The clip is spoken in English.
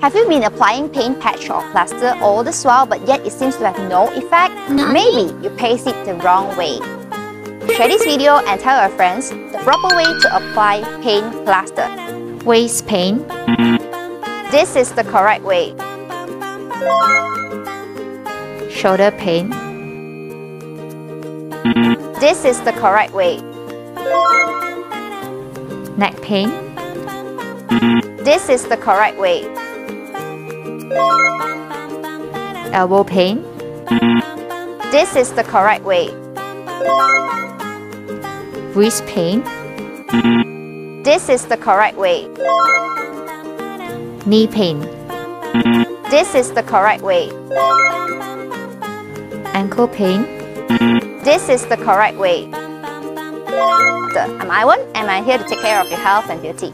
Have you been applying paint patch or plaster all this while but yet it seems to have no effect? Maybe you paste it the wrong way. Share this video and tell your friends the proper way to apply paint plaster. Waist paint, This is the correct way. shoulder paint, This is the correct way. neck paint, This is the correct way. elbow pain. This is the correct way. wrist pain. This is the correct way. knee pain. This is the correct way. ankle pain. This is the correct way. I'm Iwan I'm here to take care of your health and beauty.